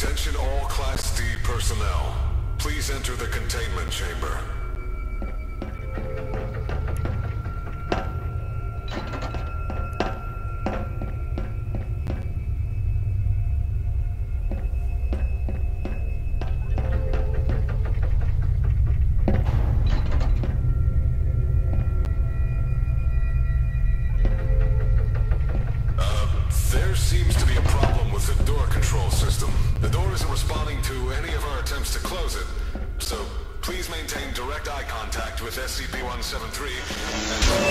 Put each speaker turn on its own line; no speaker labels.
SD personnel, please enter the containment chamber. Uh, there seems to be a problem with the door control isn't responding to any of our attempts to close it. So please maintain direct eye contact with SCP-173 and...